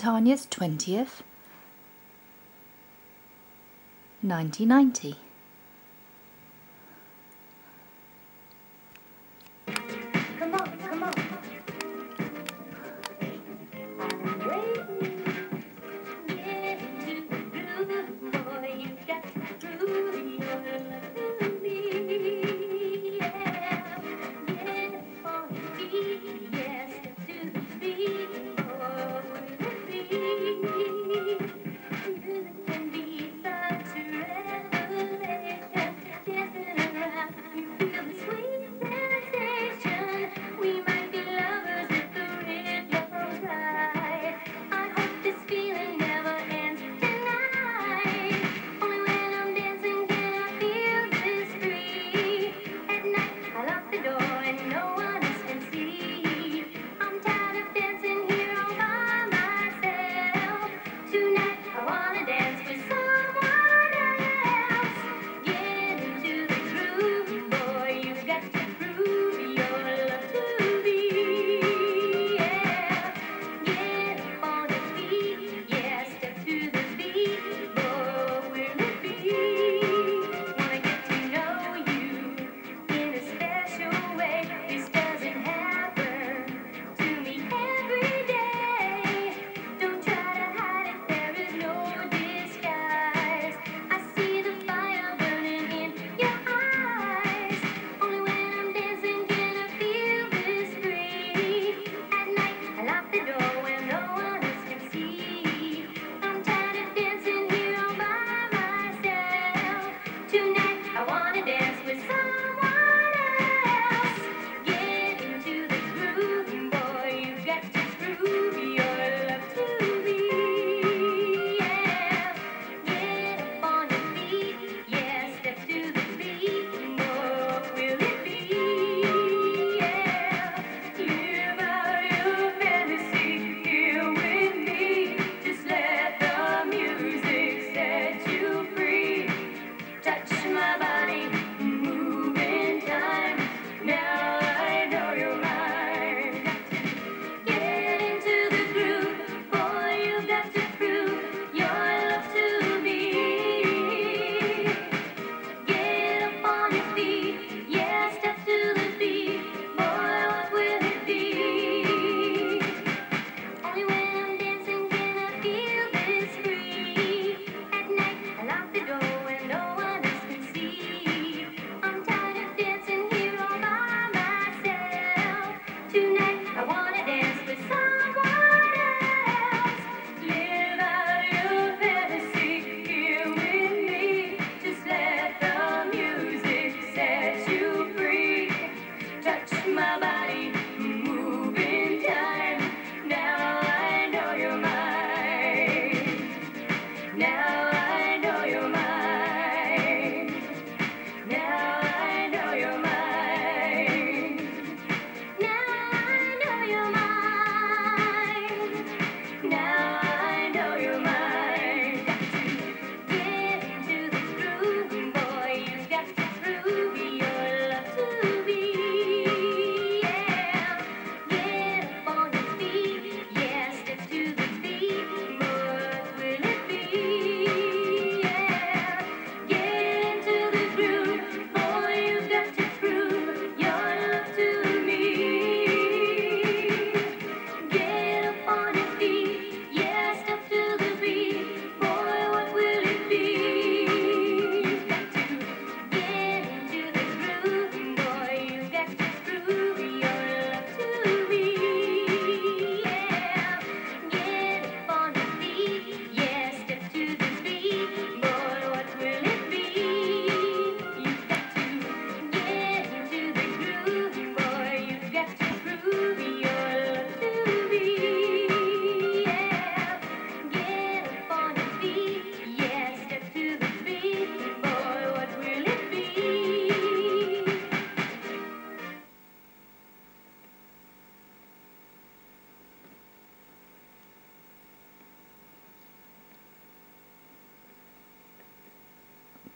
Tanya's 20th, 1990.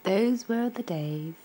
Those were the days.